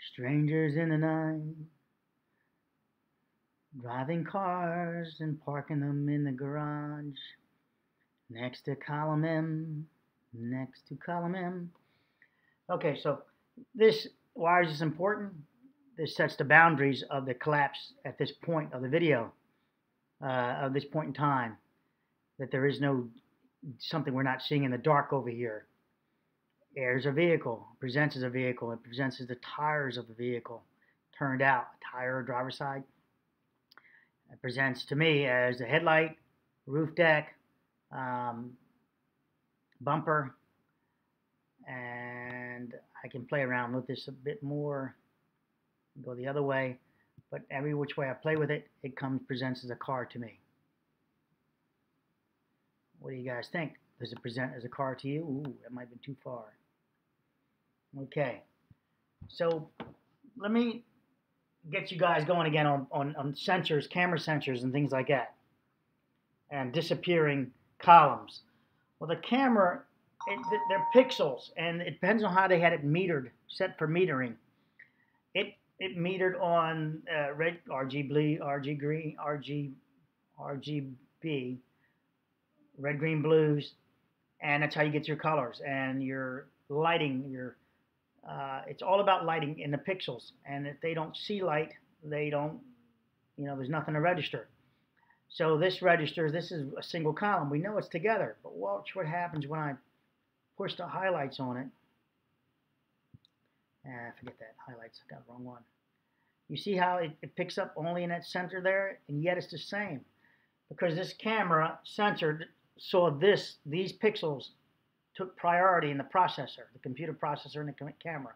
Strangers in the night, driving cars and parking them in the garage, next to column M, next to column M. Okay, so this, why is this important? This sets the boundaries of the collapse at this point of the video, uh, of this point in time, that there is no, something we're not seeing in the dark over here. There's a vehicle, presents as a vehicle, it presents as the tires of the vehicle turned out, tire or driver's side. It presents to me as the headlight, roof deck, um, bumper, and I can play around with this a bit more, go the other way, but every which way I play with it, it comes presents as a car to me. What do you guys think? Does it present as a car to you? Ooh, that might have been too far. Okay, so let me get you guys going again on, on, on sensors, camera sensors, and things like that, and disappearing columns. Well, the camera, it, they're pixels, and it depends on how they had it metered, set for metering. It it metered on uh, red RGB, RG green, RG, RGB, red, green, blues, and that's how you get your colors and your lighting, your uh, it's all about lighting in the pixels. And if they don't see light, they don't, you know, there's nothing to register. So this registers, this is a single column. We know it's together, but watch what happens when I push the highlights on it. Ah, forget that, highlights, I got the wrong one. You see how it, it picks up only in that center there, and yet it's the same. Because this camera sensor saw this, these pixels took priority in the processor, the computer processor and the camera.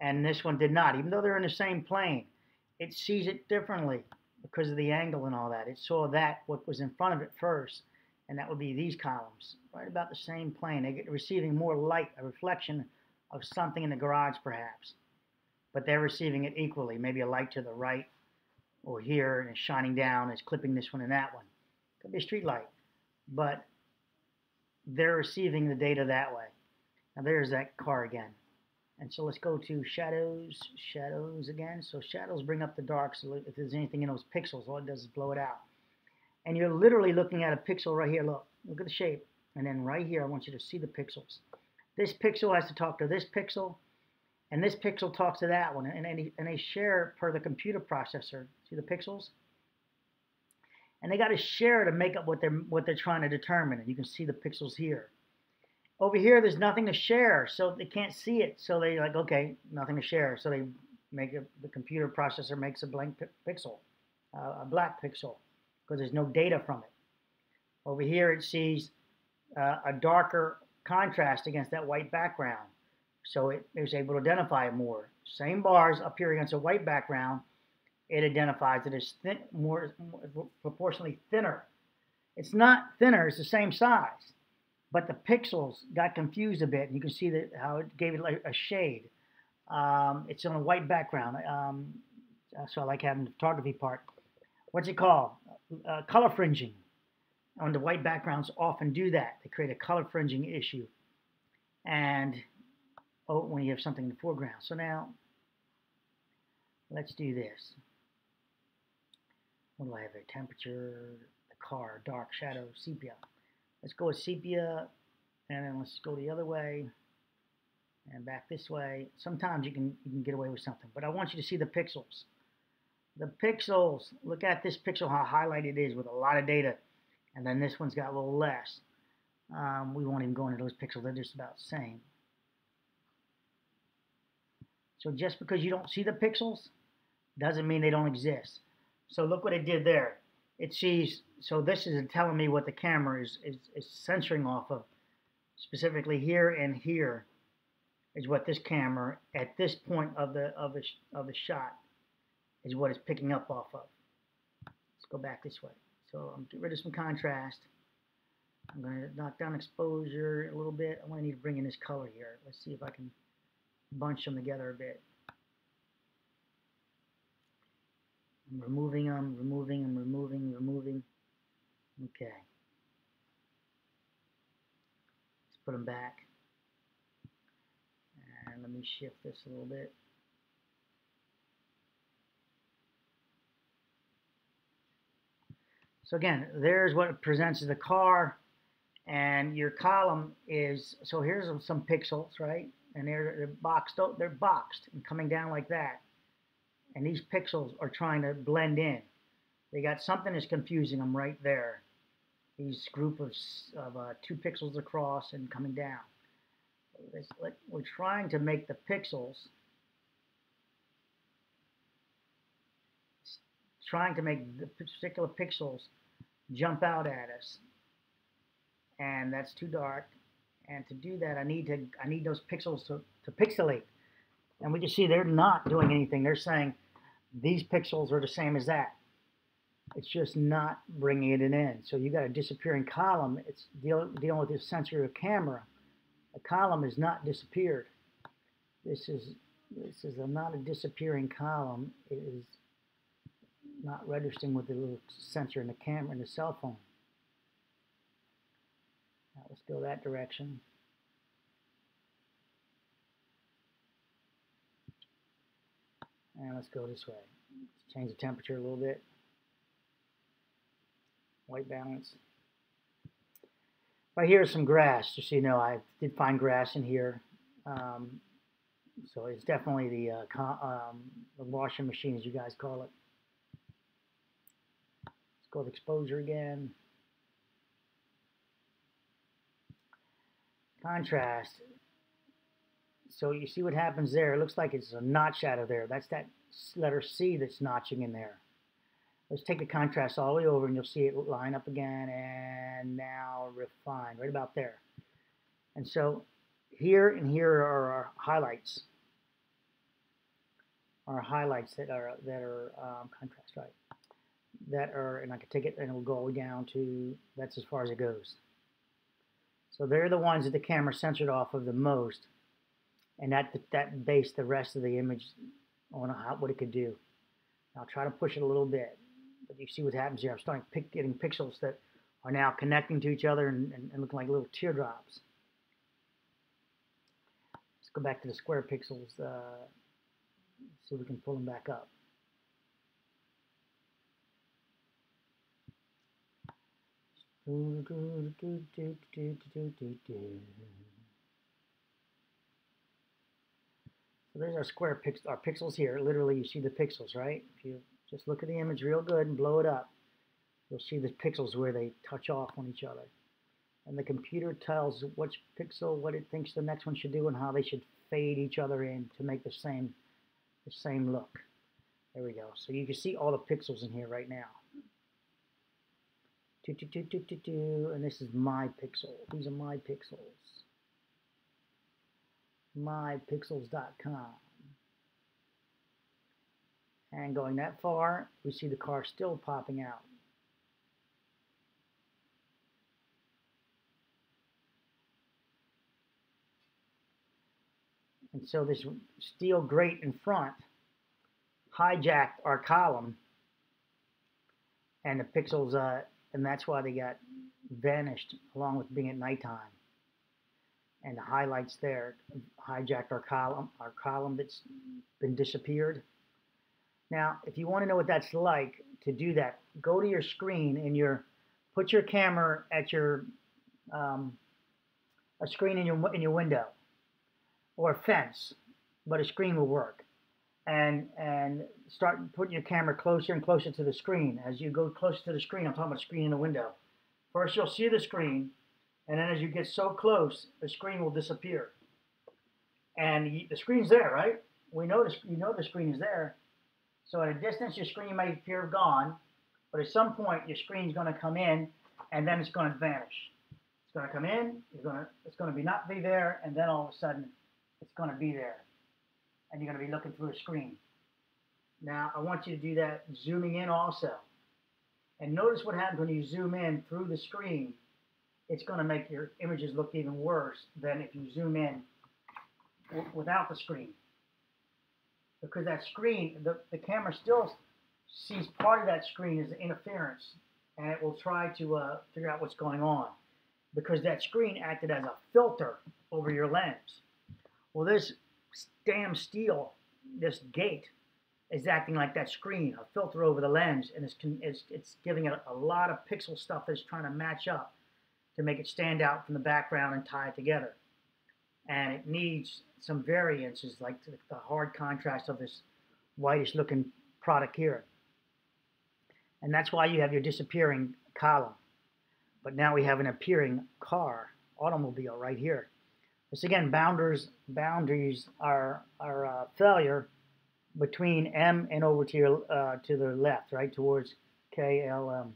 And this one did not. Even though they're in the same plane, it sees it differently because of the angle and all that. It saw that, what was in front of it first, and that would be these columns, right about the same plane. They get receiving more light, a reflection of something in the garage perhaps. But they're receiving it equally, maybe a light to the right or here, and it's shining down, it's clipping this one and that one. Could be a street light. But they're receiving the data that way. Now there's that car again. And so let's go to shadows, shadows again. So shadows bring up the dark, so if there's anything in those pixels, all it does is blow it out. And you're literally looking at a pixel right here. Look, look at the shape. And then right here, I want you to see the pixels. This pixel has to talk to this pixel, and this pixel talks to that one. And, and, and they share per the computer processor. See the pixels? And they got to share to make up what they're what they're trying to determine. And you can see the pixels here. Over here, there's nothing to share, so they can't see it. So they like, okay, nothing to share. So they make it. The computer processor makes a blank pixel, uh, a black pixel, because there's no data from it. Over here, it sees uh, a darker contrast against that white background, so it, it was able to identify it more. Same bars up here against a white background, it identifies it as thin, more, more, proportionally thinner. It's not thinner, it's the same size, but the pixels got confused a bit. You can see that how it gave it like a shade. Um, it's on a white background, um, so I like having the photography part. What's it called? Uh, color fringing. On the white backgrounds often do that. They create a color fringing issue. And oh, when you have something in the foreground. So now, let's do this what do I have here? Temperature, the car, dark, shadow, sepia. Let's go with sepia, and then let's go the other way, and back this way. Sometimes you can, you can get away with something, but I want you to see the pixels. The pixels, look at this pixel, how highlighted it is with a lot of data, and then this one's got a little less. Um, we won't even go into those pixels, they're just about the same. So just because you don't see the pixels doesn't mean they don't exist. So look what it did there. It sees, so this is telling me what the camera is, is, is censoring off of. Specifically here and here is what this camera at this point of the of the of the shot is what it's picking up off of. Let's go back this way. So I'm get rid of some contrast. I'm going to knock down exposure a little bit. I want to need to bring in this color here. Let's see if I can bunch them together a bit. I'm removing them, removing them, removing, removing. Okay. Let's put them back. And let me shift this a little bit. So again, there's what it presents as the car, and your column is, so here's some pixels, right? And they're, they're boxed, they're boxed and coming down like that. And these pixels are trying to blend in. They got something that's confusing them right there. These group of, of uh, two pixels across and coming down. We're trying to make the pixels, trying to make the particular pixels jump out at us. And that's too dark. And to do that, I need to I need those pixels to, to pixelate. And we can see they're not doing anything. They're saying these pixels are the same as that. It's just not bringing it in. So you got a disappearing column. It's deal, dealing with this sensor of camera. A column has not disappeared. This is this is a, not a disappearing column. It is not registering with the little sensor in the camera in the cell phone. Now let's go that direction. And let's go this way. Let's change the temperature a little bit. White balance. Right here is some grass, just so you know, I did find grass in here. Um, so it's definitely the, uh, um, the washing machine, as you guys call it Let's go with exposure again. Contrast. So you see what happens there. It looks like it's a notch out of there. That's that letter C that's notching in there. Let's take the contrast all the way over and you'll see it line up again and now refine right about there. And so here and here are our highlights. Our highlights that are that are um, contrast right that are, and I can take it and it will go down to, that's as far as it goes. So they're the ones that the camera censored off of the most, and that that based the rest of the image on how, what it could do. I'll try to push it a little bit, but you see what happens here. I'm starting pick, getting pixels that are now connecting to each other and, and, and looking like little teardrops. Let's go back to the square pixels, uh, we can pull them back up. So there's our square pix our pixels here. Literally, you see the pixels, right? If you just look at the image real good and blow it up, you'll see the pixels where they touch off on each other. And the computer tells which pixel what it thinks the next one should do and how they should fade each other in to make the same the same look. There we go. So you can see all the pixels in here right now. Do, do, do, do, do, do, and this is my pixel. These are my pixels. mypixels.com. And going that far, we see the car still popping out. And so this steel grate in front hijacked our column and the pixels uh, and that's why they got vanished along with being at nighttime. And the highlights there hijacked our column, our column that's been disappeared. Now, if you want to know what that's like to do that, go to your screen and your put your camera at your um, a screen in your in your window or a fence, but a screen will work and and start putting your camera closer and closer to the screen. As you go closer to the screen, I'm talking about screen in the window. First, you'll see the screen, and then as you get so close, the screen will disappear. And the screen's there, right? We know this, you know the screen is there. So at a distance, your screen may appear gone, but at some point, your screen's going to come in, and then it's going to vanish. It's going to come in, going to, it's going to be not be there, and then all of a sudden, it's going to be there and you're going to be looking through a screen. Now, I want you to do that zooming in also. And notice what happens when you zoom in through the screen. It's going to make your images look even worse than if you zoom in without the screen. Because that screen, the, the camera still sees part of that screen as interference, and it will try to uh, figure out what's going on. Because that screen acted as a filter over your lens. Well, this damn steel, this gate, is acting like that screen, a filter over the lens, and it's, it's, it's giving it a lot of pixel stuff that's trying to match up to make it stand out from the background and tie it together. And it needs some variances, like the, hard contrast of this whitish looking product here. And that's why you have your disappearing column. But now we have an appearing car, automobile right here. This again, boundaries, boundaries are, are uh, failure between M and over to your uh, to the left, right towards KLM.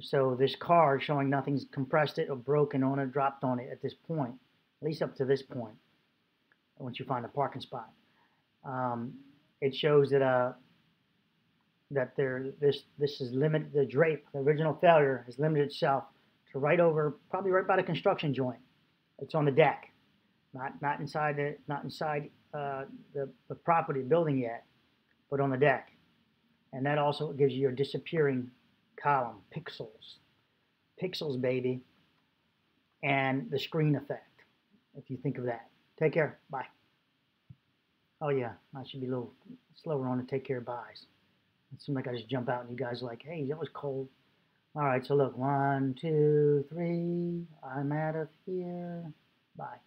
So this car showing nothing's compressed it or broken on it, dropped on it at this point, at least up to this point. Once you find a parking spot, um, it shows that uh that there this this is limited. The drape, the original failure, has limited itself to right over, probably right by the construction joint. It's on the deck, not not inside the not inside uh, the, the property building yet, but on the deck. And that also gives you your disappearing column, pixels. Pixels, baby. And the screen effect, if you think of that. Take care. Bye. Oh, yeah, I should be a little slower on the take care buys. It seemed like I just jump out and you guys are like, hey, that was cold. All right, so look, one, two, three, I'm out of here. Bye.